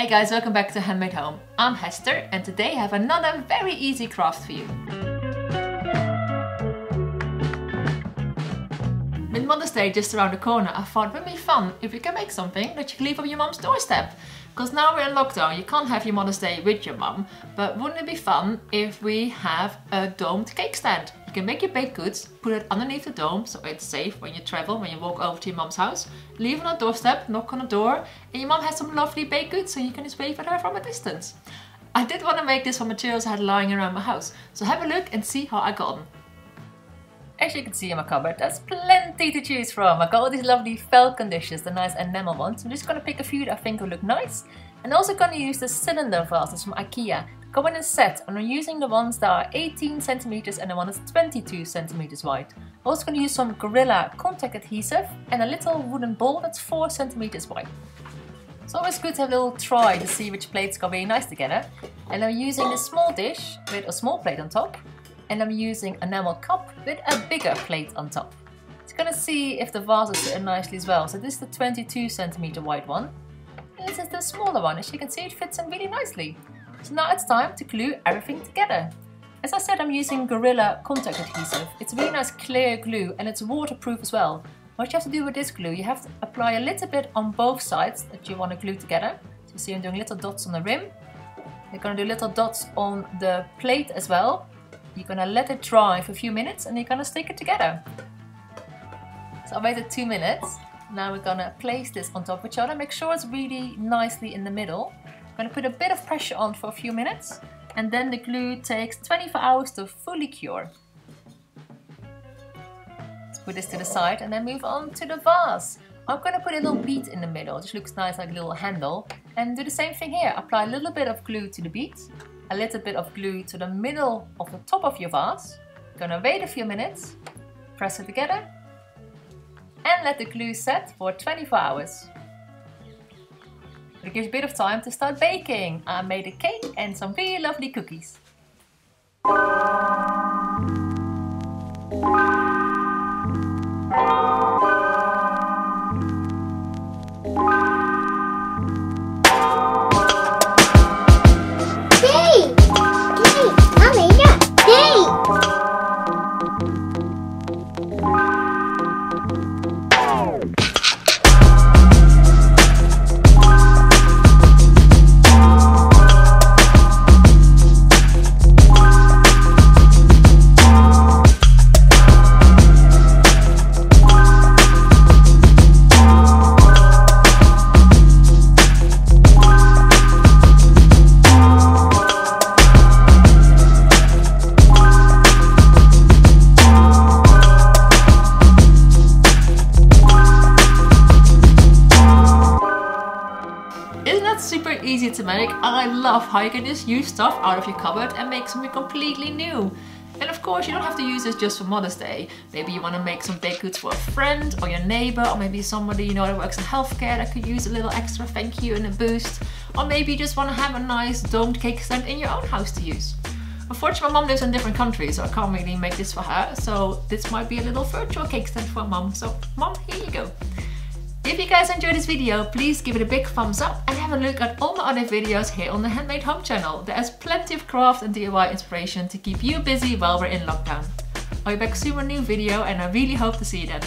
Hey guys, welcome back to Handmade Home. I'm Hester and today I have another very easy craft for you. With Mother's Day just around the corner, I thought it would be fun if we can make something that you can leave on your mom's doorstep. Because now we're in lockdown, you can't have your Mother's Day with your mom, but wouldn't it be fun if we have a domed cake stand? You can make your baked goods, put it underneath the dome so it's safe when you travel, when you walk over to your mom's house, leave it on the doorstep, knock on the door, and your mom has some lovely baked goods so you can just wave at her from a distance. I did want to make this from materials I had lying around my house, so have a look and see how I got them. As you can see in my cupboard, there's plenty to choose from. I got all these lovely Falcon dishes, the nice enamel ones. I'm just gonna pick a few that I think will look nice. And also gonna use the cylinder vases from Ikea. Go in a set, and I'm using the ones that are 18 centimeters and the one that's 22 centimeters wide. I'm also gonna use some Gorilla contact adhesive and a little wooden bowl that's 4 centimeters wide. It's always good to have a little try to see which plates go very nice together. And I'm using a small dish with a small plate on top and I'm using enamel cup with a bigger plate on top. It's gonna see if the vases sit nicely as well. So this is the 22 centimeter wide one. And this is the smaller one. As you can see, it fits in really nicely. So now it's time to glue everything together. As I said, I'm using Gorilla contact adhesive. It's a really nice clear glue and it's waterproof as well. What you have to do with this glue, you have to apply a little bit on both sides that you want to glue together. So you see I'm doing little dots on the rim. You're going to do little dots on the plate as well. You're gonna let it dry for a few minutes and you're gonna stick it together. So I waited two minutes. Now we're gonna place this on top of each other. Make sure it's really nicely in the middle. I'm gonna put a bit of pressure on for a few minutes and then the glue takes 24 hours to fully cure. Let's put this to the side and then move on to the vase. I'm gonna put a little bead in the middle, it just looks nice like a little handle. And do the same thing here, apply a little bit of glue to the bead a little bit of glue to the middle of the top of your vase. Gonna wait a few minutes, press it together and let the glue set for 24 hours. It gives a bit of time to start baking. I made a cake and some really lovely cookies. I love how you can just use stuff out of your cupboard and make something completely new. And of course, you don't have to use this just for Mother's Day. Maybe you want to make some baked goods for a friend or your neighbor, or maybe somebody you know that works in healthcare that could use a little extra thank you and a boost. Or maybe you just want to have a nice domed cake stand in your own house to use. Unfortunately, my mom lives in different countries, so I can't really make this for her. So this might be a little virtual cake stand for mom. So mom, here you go. If you guys enjoyed this video, please give it a big thumbs up and have a look at all my other videos here on the Handmade Home channel. There's plenty of craft and DIY inspiration to keep you busy while we're in lockdown. I'll be back soon with a new video and I really hope to see you then.